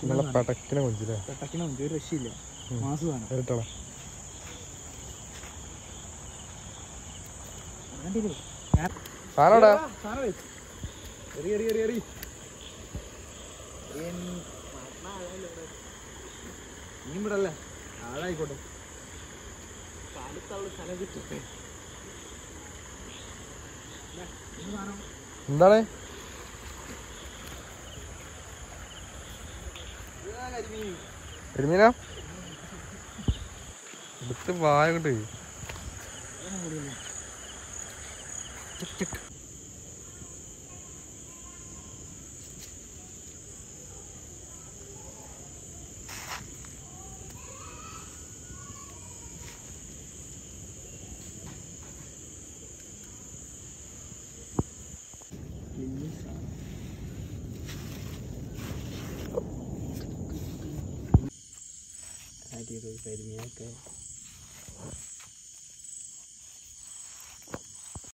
നല്ല പടക്കിനെ കൊഞ്ചില്ലേ? കൊഞ്ച്. ഒരു രക്ഷയില്ല. ഉം. മാസം വേണം. കേട്ടോളാം കണ്ടില്ലേ സാധനടാ എറി എറി എറി എറി. നീ ഇവിടല്ലേ ആളായിക്കോട്ടെ. കാലത്തുള്ള സ്ഥലം കിട്ടട്ടെ എന്താണ്? കരിമീന? എടുത്ത് വായ കൊണ്ട് idea of those baby milk goats.